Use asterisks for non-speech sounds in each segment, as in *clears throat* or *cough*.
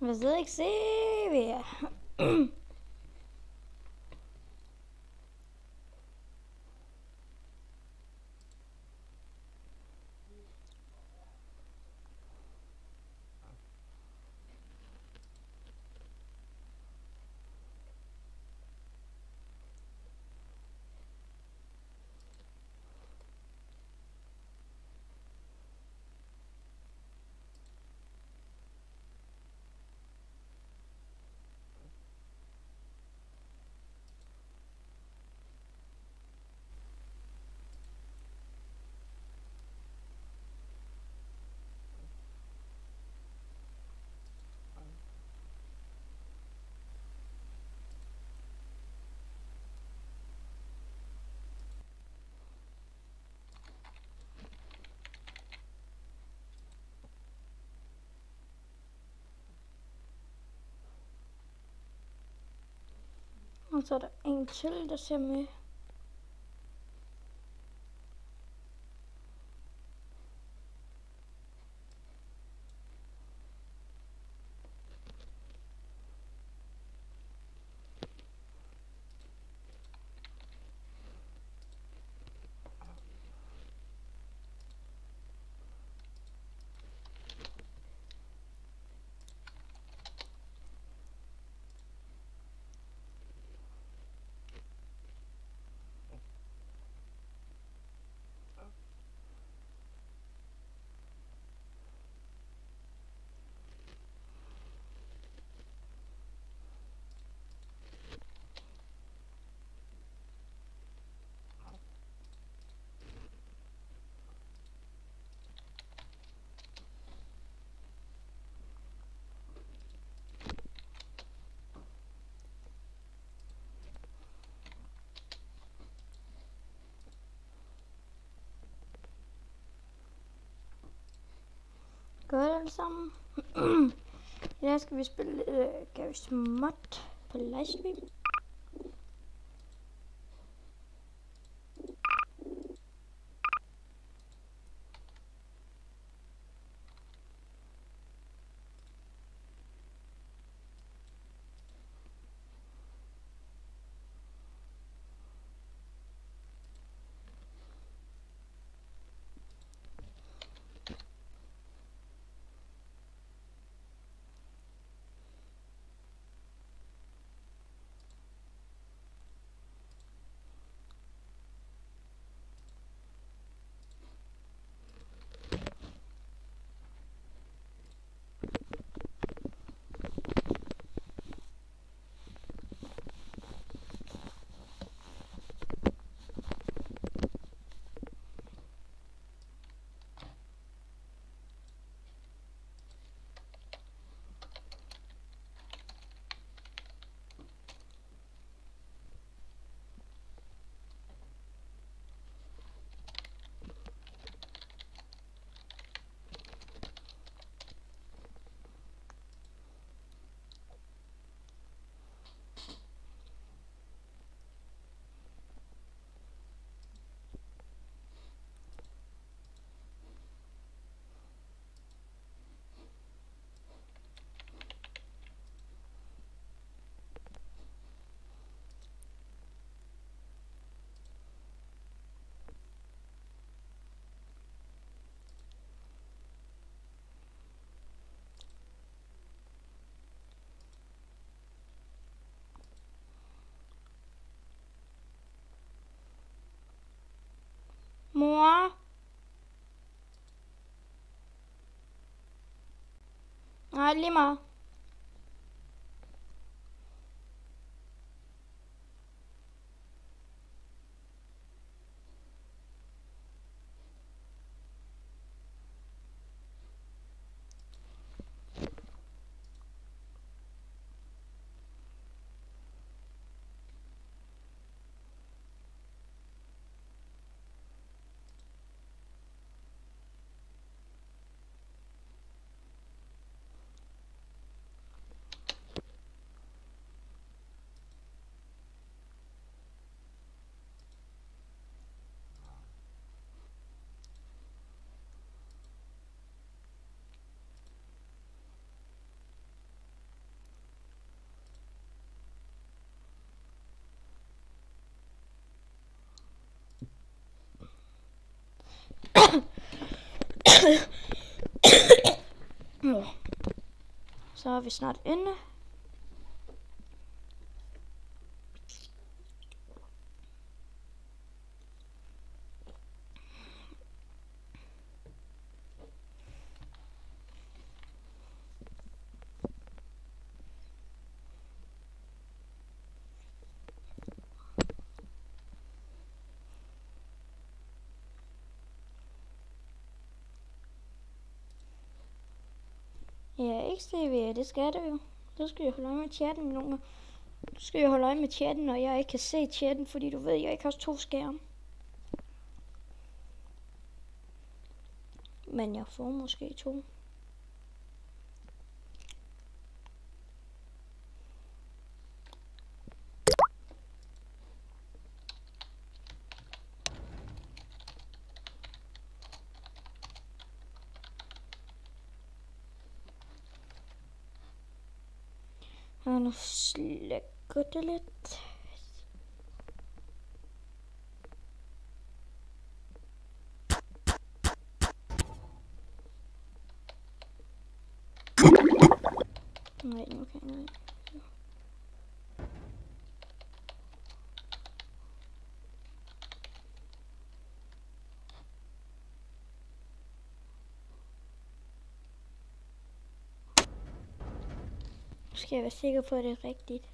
was like, Xavier. Så er der en til, der ser med. Godt alle sammen. *clears throat* I dag skal vi spille øh, lidt uh, Garry's Mod på livestream. Nej, lige *coughs* Så er vi snart inde. Ja, ikke CV, det skal det jo. Så skal jeg holde øje med chatten nogle Du skal jeg holde øje med chatten, når jeg ikke kan se chatten, fordi du ved, at jeg ikke har to skærme. Men jeg får måske to. Og nu slukker det lidt. Nej, okay, nej. Nu skal jeg være sikker på, at det er rigtigt.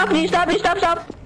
Stop, please stop, please stop, stop.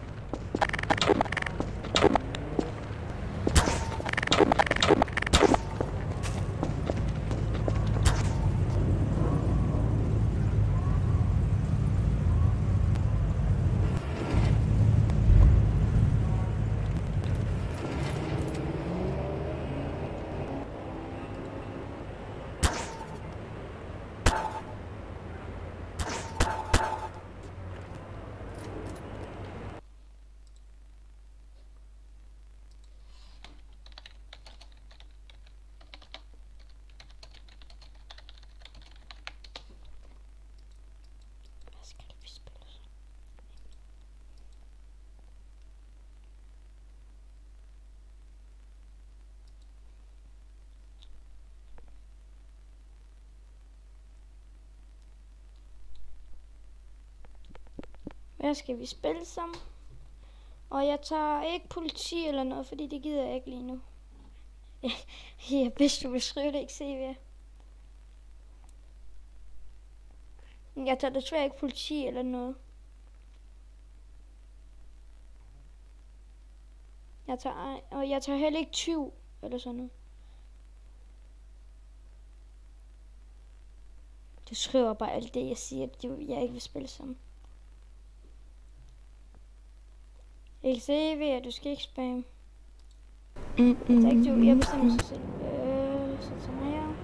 Hvad skal vi spille som? Og jeg tager ikke politi eller noget, fordi det gider jeg ikke lige nu. *laughs* jeg hvis du vil skrive det, ikke se hvad. Jeg tager desværre ikke politi eller noget. Jeg tager, og jeg tager heller ikke 20 eller sådan noget. Du skriver bare alt det, jeg siger, at jeg ikke vil spille sammen. Ikke se ved, du skal ikke spamme. Mm, Det er ikke du, jeg bestemmer sig selv. Øh, så tager mig her.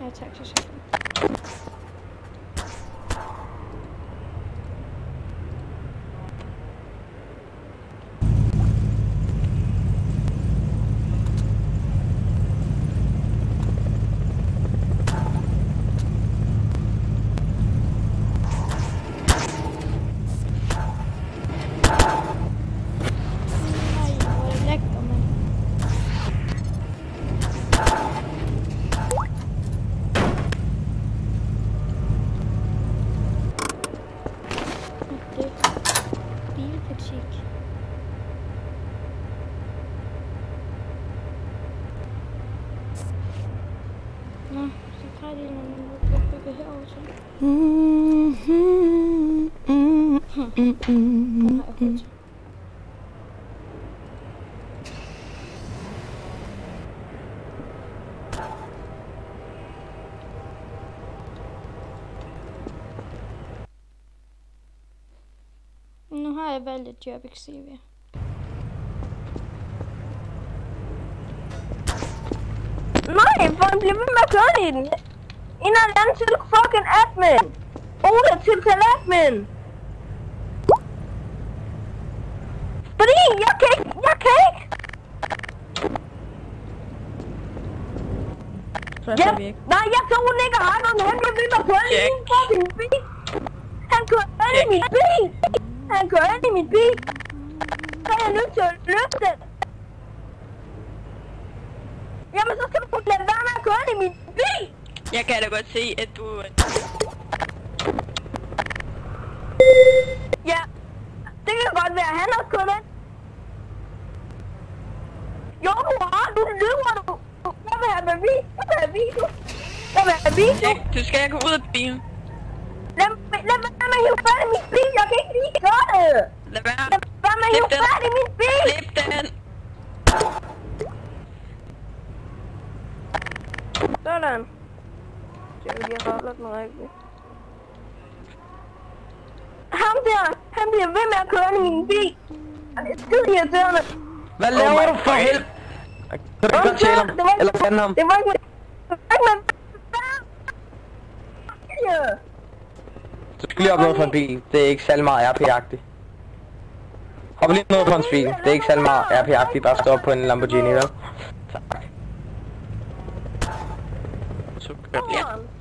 Ja, tak, CV. Nej, for han bliver ved med at køre i den. En eller anden til fucking admin. Oda til til admin. Fordi jeg kan ikke, jeg kan ikke. Er vi ikke. nej, jeg tror hun ikke har noget. Han bliver ved med at køre i Check. min fucking bil. Han kører ind i min bil. Han kører ind i min bil. Så er jeg nødt til at løfte den. Jamen, så skal du lade være med at køre ind i min bil. Jeg kan da godt se, at du... Ja, det kan godt være, at han har kørt ind. Jo, du har, du lyver, du. Jeg vil have bevis, jeg vil have bevis, du. Jeg have bevis, du. Skal gå ud af bilen. Lad, lad med at hive fat i min bil, jeg kan ikke lige gøre det. Lad være. Lad med at hive fat i min bil. Slip den. Sådan. Jeg vil lige have den rigtigt. Ham der, han bliver ved med at køre i min bil. Det er skide irriterende. Hvad laver my du for helvede? Kan du godt tale? Det ikke- Eller kende ham? Det var ikke med... Det var ikke med... Ja. Så skal lige op noget for en bil. Det er ikke særlig meget RP-agtigt. Hop lige noget på en bil. Det er ikke særlig meget RP-agtigt. Bare stå op på en Lamborghini, vel? Tak. Så gør det.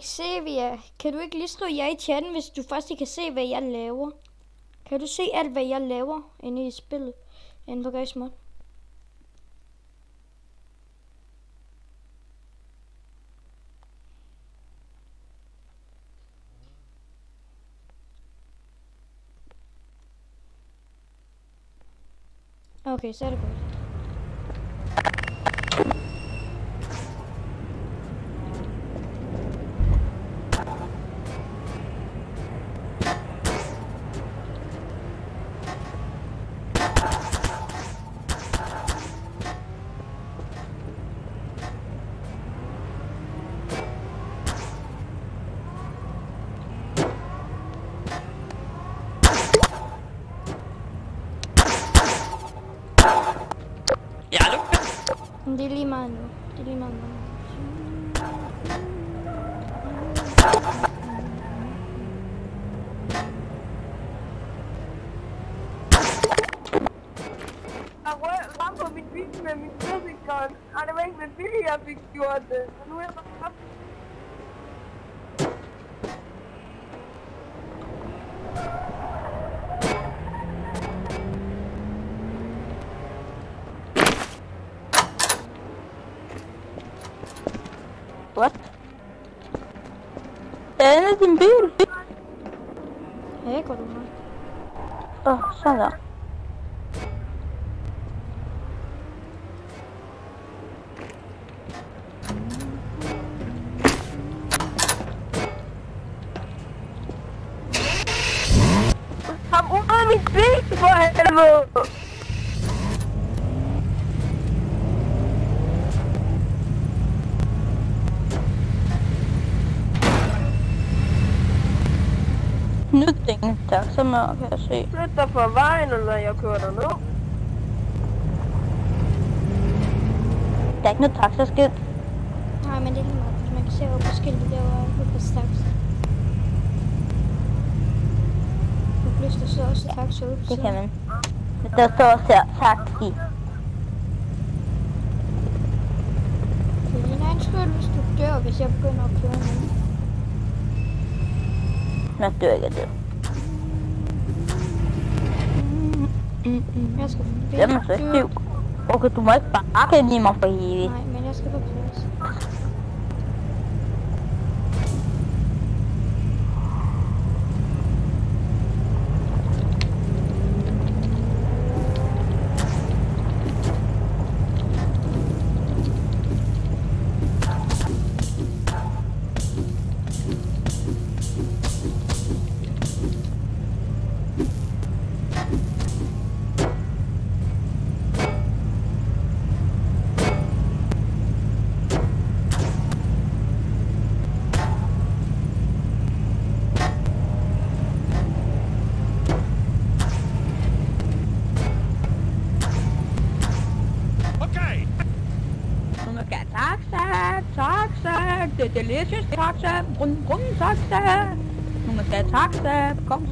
Ja. Xavier, kan du ikke lige skrive ja i chatten, hvis du først ikke kan se, hvad jeg laver? Kan du se alt, hvad jeg laver inde i spillet? Inde på Guys Mod? Okay, så er det godt. Min bil med min physics og det var ikke med vilje, jeg fik gjort det. Og nu er jeg bare... What? Den ind i din bil. Ja, går du nok. Åh, oh, sådan der. Kom ud af min bil, for helvede! Nyt ingen taxamør, kan jeg se. Flyt dig fra vejen, eller jeg kører dig nu. Der er ikke noget taxaskilt. Nej, men det er lige meget, man kan se over på skiltet derovre ude på staks. Til at så også taxa ude Det kan man. Men der står også her, taxi. Det er din egen skyld, hvis du dør, hvis jeg begynder at køre nu. Jeg dør af det. Jeg skal forbi. Jeg er så stiv. Okay, du må ikke bare i mig for evigt. Nej, men jeg skal på plads. Delicious taxa, rund, rund taxa. Hun skal taxa, kom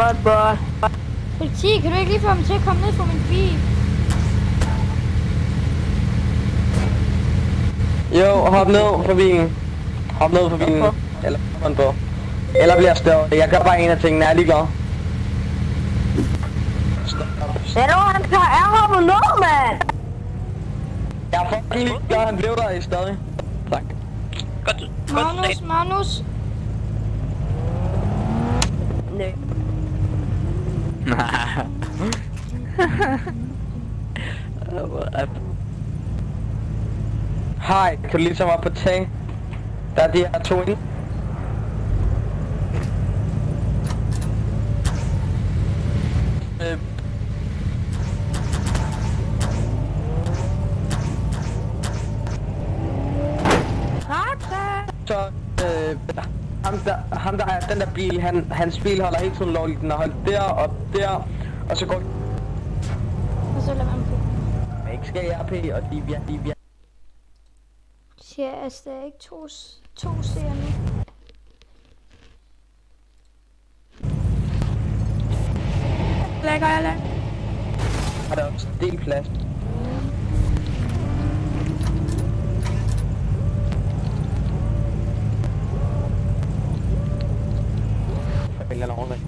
Flot, boss. Politi, kan du ikke lige få ham til at komme ned fra min bil? Jo, hop ned fra bilen. Hop ned fra bilen. Eller hop på. Eller bliver større. Jeg gør bare en af tingene. Jeg er ligeglad. Det, han tager? Jeg hopper ned, mand! Jeg er fucking ligeglad. Han blev der i stadig. Tak. Godt, godt Magnus. Magnus. Nej. *laughs* Hej, kan du lige tage mig op på tag? Der er de her to inde. Den der bil, han, hans bil holder helt tiden lovligt. Den er holdt der og der, og så går Og så lader man på. jeg ikke skal i RP, og de er vir- de er altså, der er ikke to, to seere nu. Lækker jeg lækker. har der også en del plads. En overvægt.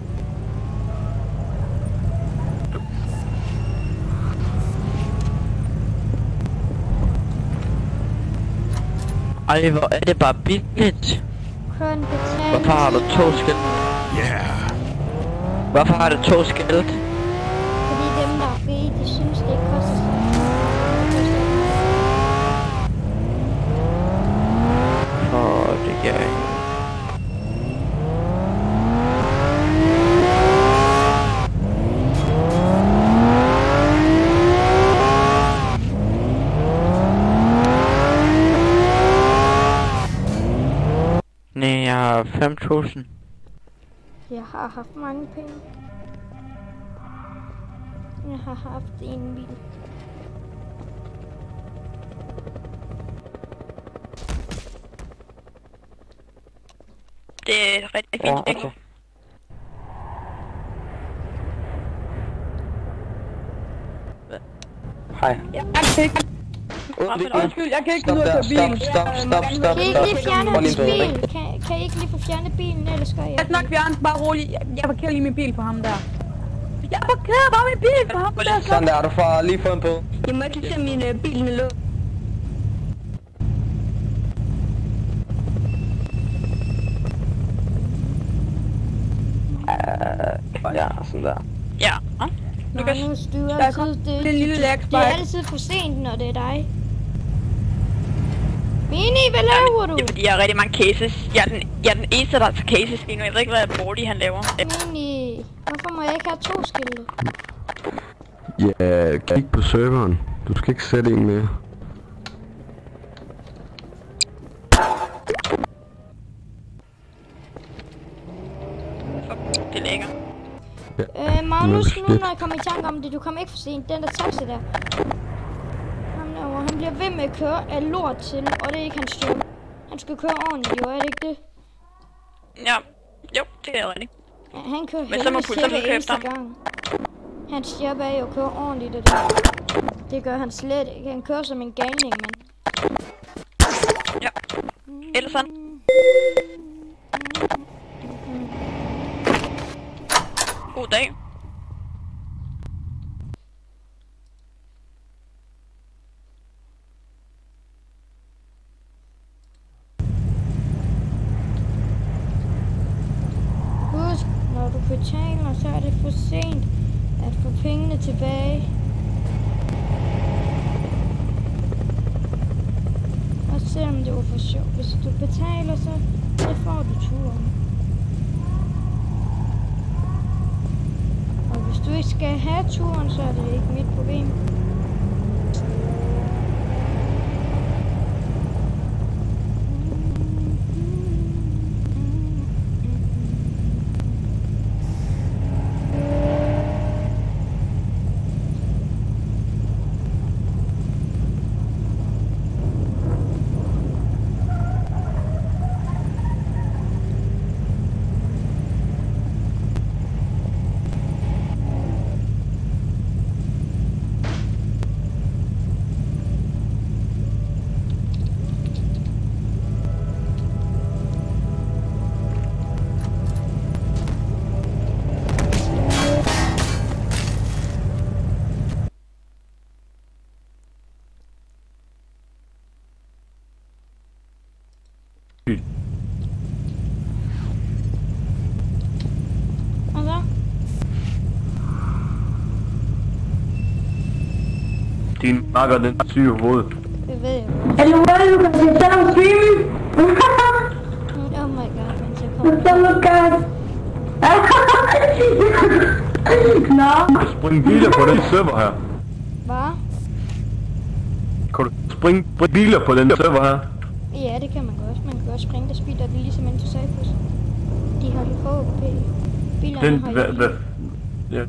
Ej, hvor er det bare billigt. Kør en betaling. Hvorfor har du to skilt? Hvorfor har du to skilt? Fordi dem, der er rige, de synes, det ikke koster så meget. Åh, det gør jeg ikke. har 5.000. Jeg har haft mange penge. Jeg har haft en bil. Det er rigtig Ja, fint. okay. Hej. Jeg kan ikke... Undskyld, jeg kan ikke Stop finde ud af der, at køre bil. stop, stop, stop, stop, Kan I ikke stop. fjerne hans bil? Kan, I ikke lige få fjernet bilen, ellers gør jeg. Jeg skal nok fjerne, bare rolig. Jeg, jeg parkerer lige min bil på ham der. Jeg parkerer bare min bil på ham der. Sådan der, du får lige fået en bøde. Jeg må ikke se min øh, bil med låg. Ja, sådan der. Ja. Du kan Magnus, du er der altid, det, det er altid for sent, når det er dig. Mini, hvad laver du? Det er fordi, jeg har rigtig mange cases. Jeg er den, jeg er den eneste, der tager cases lige nu. Jeg ved ikke, hvad Bordy han laver. Mini, hvorfor må jeg ikke have to skilte? Ja, kig på serveren. Du skal ikke sætte en mere. Det er lækker. Øh, Magnus, nu når jeg kommer i tanke om det, du kommer ikke for sent. Den der taxa der. Han bliver ved med at køre af lort til, og det er ikke hans job. Han skal køre ordentligt, jo, er det ikke det? Ja. Jo, det er rigtigt. Ja, han kører Men så må politiet efter ham. gang. Hans job er jo at køre ordentligt, det, det gør han slet ikke. Han kører som en galning, men Ja. Ellers sådan. God dag. husk, når du betaler, så er det for sent at få pengene tilbage. Og selvom det var for sjov, hvis du betaler, så, så får du turen. Og hvis du ikke skal have turen, så er det ikke mit problem. Og så? Din makker, den er syg i hovedet. Det ved jeg. Er du ready? Du kan se selv om streamen. Oh my god, mens jeg kommer. Så Lukas. Nå. Spring biler på den server her. Hvad? Kan du springe spring biler på den server her? Ja, det kan man godt. Godt springe, der speeder det ligesom til Cyprus. De har jo HP. Bilerne Den, jo hvad, ja,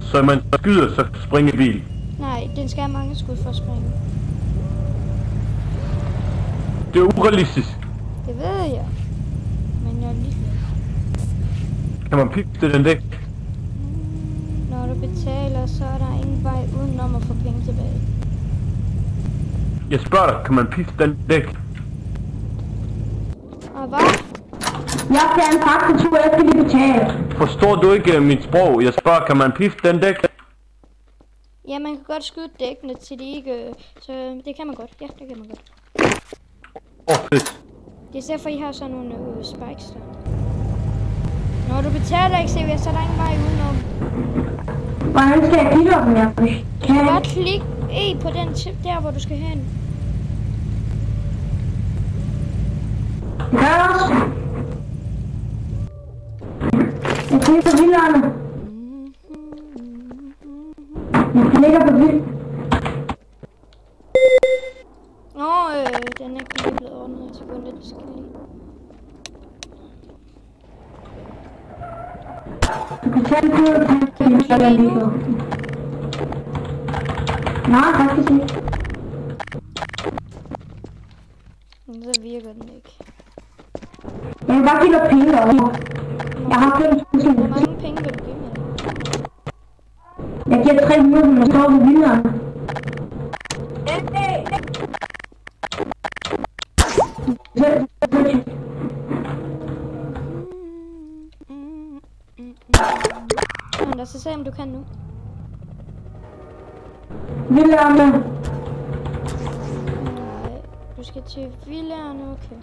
så man skyder, så springer bil. Nej, den skal have mange skud for at springe. Det er urealistisk. Det ved jeg. Men jeg er lige... Kan man pifte den dæk? Når du betaler, så er der ingen vej udenom at få penge tilbage. Jeg spørger dig, kan man pifte den dæk? Og hvad? Jeg skal en taxatur, jeg skal lige betale. Forstår du ikke øh, mit sprog? Jeg spørger, kan man pifte den dæk? Ja, man kan godt skyde dækkene til de ikke... øh, Så det kan man godt. Ja, det kan man godt. Åh, oh, fedt. Det er derfor, I har sådan nogle øh, spikes der. Når du betaler ikke, Xavier, så er der ingen vej udenom. Hvordan skal jeg give dig dem, jeg Du kan kan? godt klikke E på den tip der, hvor du skal hen. Hørst! Jeg kigger på vilderne. Jeg ligger på vild. Nå, øh, den er kun i sekundet, det skal kan selv køre, Nej, faktisk ikke. Bare give dig penge over. Jeg har 5.000. Hvor mange penge vil du give mig? Jeg giver 300, når jeg står ved vinderen. Okay.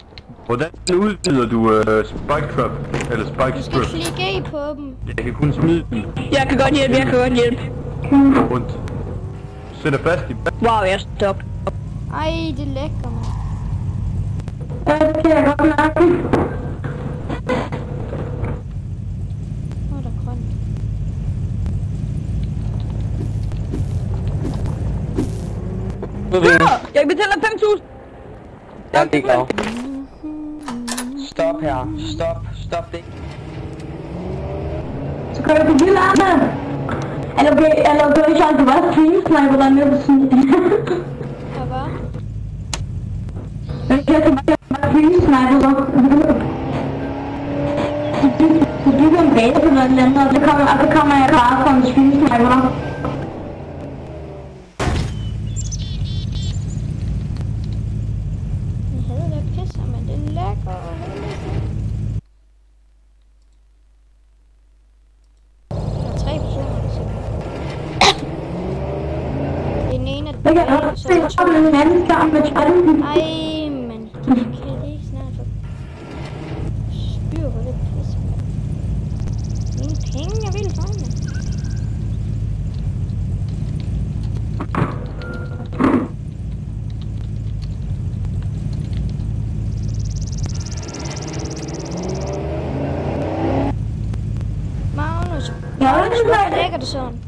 Hvordan udvider du uh, Spike Trap? Eller Spike Du skal Strip? klikke af på dem. Jeg kan kun smide den Jeg kan godt hjælpe, jeg kan godt hjælpe. rundt. Sætter fast i Wow, jeg stop. Ej, det er lækker, mand. Ja, det kan jeg godt mærke. Er. Nu er. Jeg betaler 5.000. Jeg er ligeglad. Stop her. Stop. Stop det. Så går jeg på vinderne. Eller okay, eller okay, så er det bare stream sniper der nede på. Og hvad? Jeg kan bare stream sniper så. Så bygger en base eller noget andet, og så kommer, og så kommer jeg bare fra en stream sniper der. Jeg havde det pisse, men det er lækker og helvede. Der er tre personer, der siger. Den ene er også så se, er der at to. der er en anden skærm med chatten. Ej, men kan det ikke snart få styr på det pisse? Mine penge, jeg vil have med. Magnus, Ja, er det. lægger det sådan?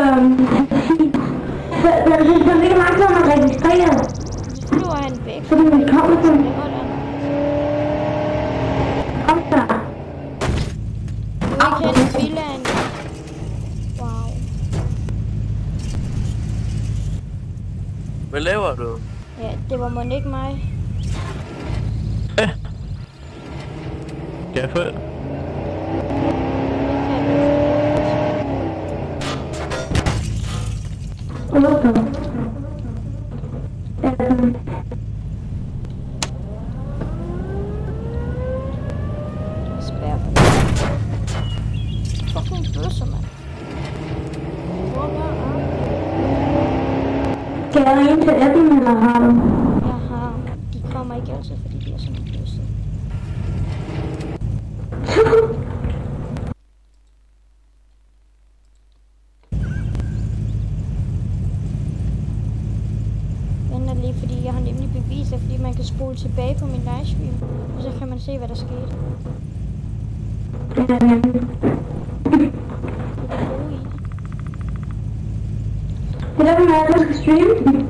Øhm, så, så, så, så det er registrerer, Så flyver han væk. fordi vi kommer Det til, er kom der. Du er ikke villaen. Wow. Hvad laver du? Ja, det var mon ikke mig. Kan jeg få... Lige, fordi jeg har nemlig beviser, fordi man kan spole tilbage på min livestream, og så kan man se, hvad der skete. Det er det gode i det. Det er derfor, jeg skal streame.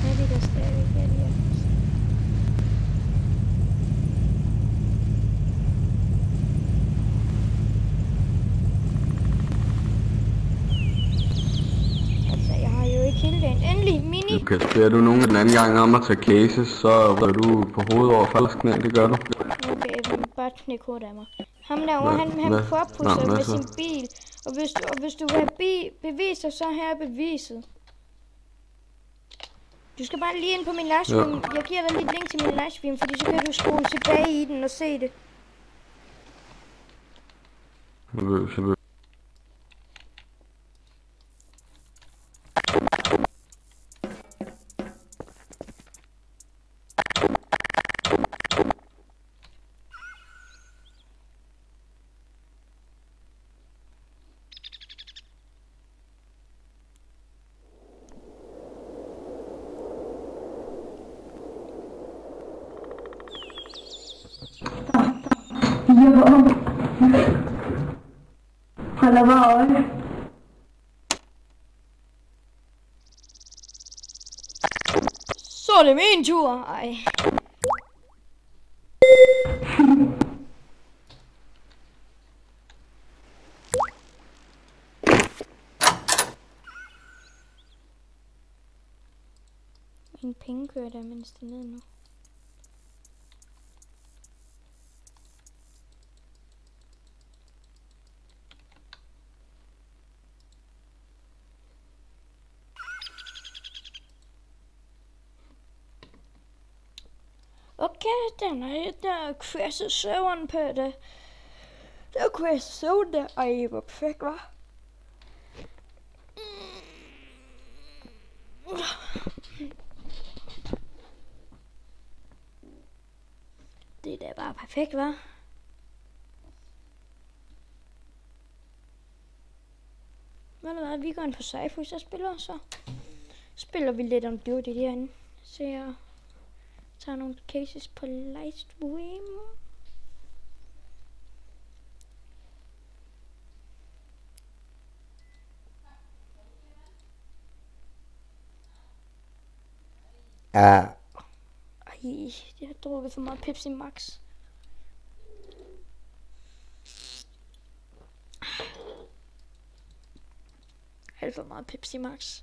Hvad er det, der stadig er lige? Altså, jeg har jo ikke hele dagen. Endelig, mini! Lukas, beder du nogen den anden gang om at tage cases, så rører du på hovedet over falsk knæ, det gør du. Okay, bare knæk hovedet af mig. Ham derovre, han, han hvad med sin bil. Og hvis, du, og hvis du vil have bi, beviser, så her er beviset. Du skal bare lige ind på min livestream. Ja. Jeg giver dig lige et link til min livestream, fordi så kan du spole tilbage i den og se det. Nervøs, nervøs. er det min tur. Ej. Mine penge kører der mindst ned nu. Okay, den er der crashet serveren på det. Det er crashet serveren der. Ej, hvor perfekt, var. Det er da bare perfekt, var. Ved du hvad, vi går ind på Cyphus og spiller, så spiller vi lidt om Duty derinde. Så jeg tager nogle cases på livestream. Ja. Ej, jeg har drukket for meget Pepsi Max. Alt for meget Pepsi Max.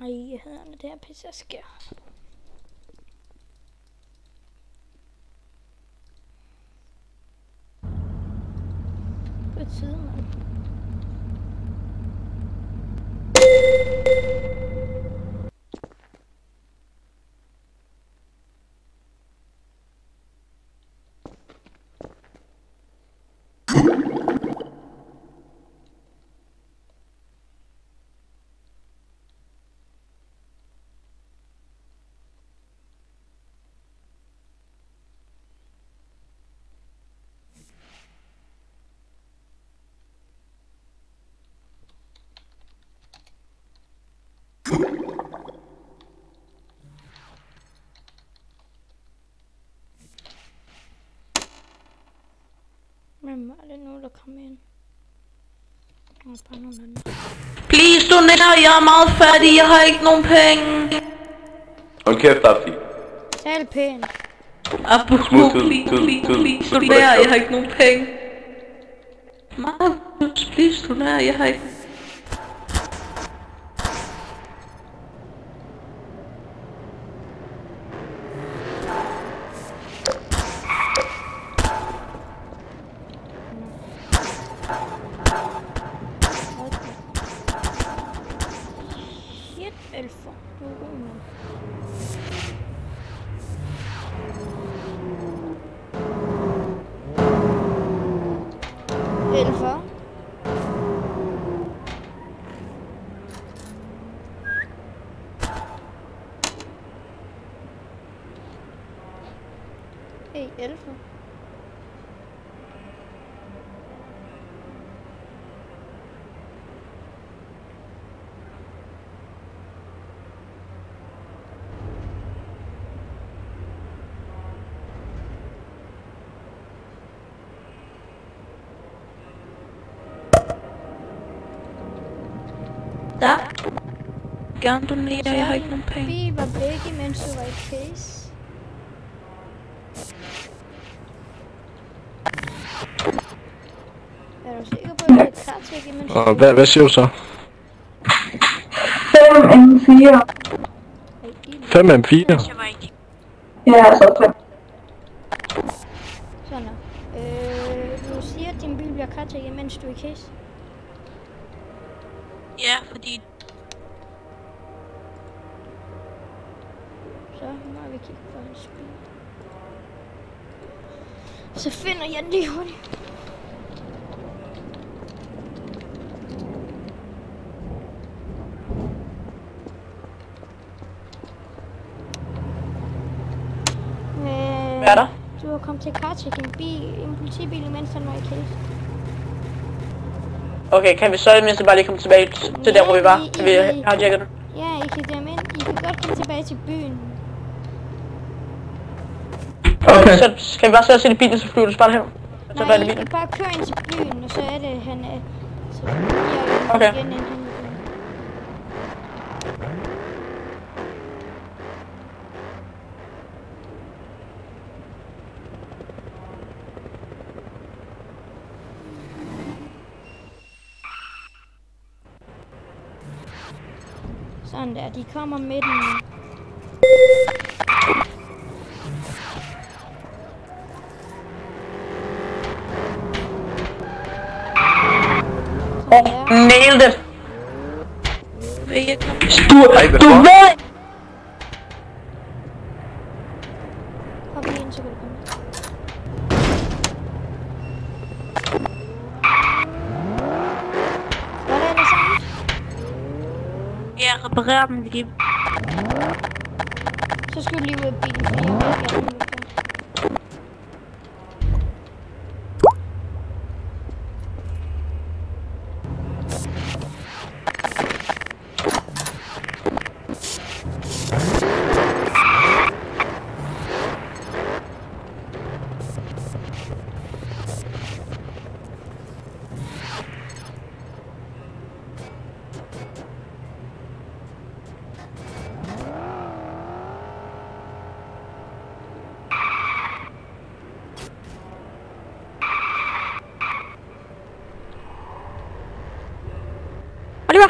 Ej, jeg hader det der pisse jeg sker. På tide, mand. Komme ind. Please doner, jeg er meget fattig, jeg har ikke nogen penge. Hold kæft, Abdi. Tal pænt. Abu, please, please, smooth. jeg har ikke nogen penge. Markus, please, doner, jeg har ikke... Shit, Alfa. Du er god, mand. Alfa. Hey, Alfa. Ja. Gerne donere, jeg har ikke nogen penge. Vi var begge, mens du var i case. Er du sikker på, at du er klar til at give mens Og hvad, hvad siger du så? 5 M4. 5 M4? Ja, altså 5. Sådan der. Øh, du siger, at din bil bliver klar til at give mens du er i case. Ja, fordi Så må vi kigge på hans bil. Så finder jeg den lige hurtigt. Hvad er der? Du har kommet til at cartake en bil, en politibil, mens han var i case. Okay, kan vi så i det mindste bare lige komme tilbage til der, hvor vi var? Kan vi har tjekket den? Ja, I kan dem ind. I kan godt komme tilbage til byen. Okay. Så kan vi bare sætte os ind i bilen, så flyver du bare derhen? Så Nej, bilen. kan bare køre ind til byen, og så er det, han er... Så jeg Okay. igen ind hen i byen. Sådan der, de kommer med den. Nu. Sådan der. Nailed it! Du, du ved... Hop lige ind, så kan du komme. Var det ellers andet? Ja, reparer dem lige. Så skal du lige ud af bilen, fordi jeg vil gerne ud af Oliver!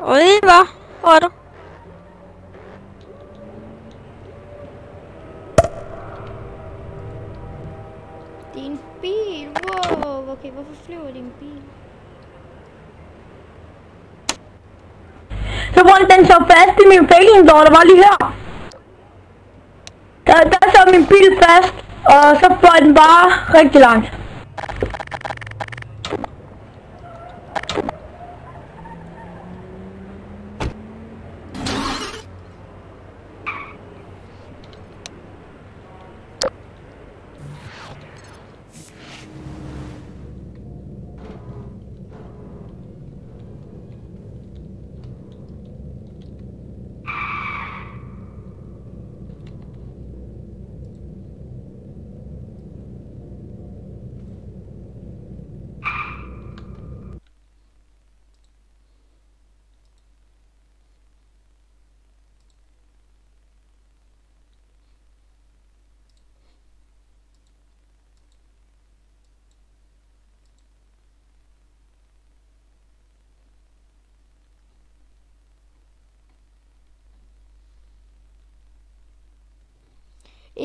Oliver! Hvor er du? Din bil, wow, okay, hvorfor flyver din bil? Så hvor den så fast i min fælling, der lige her. Der, der så min bil fast, og så fløj den bare rigtig langt.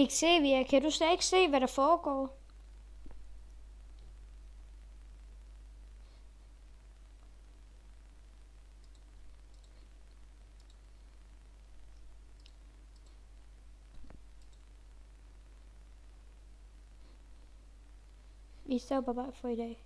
Xavier, kan du slet ikke se, hvad der foregår? Vi stopper bare for i dag.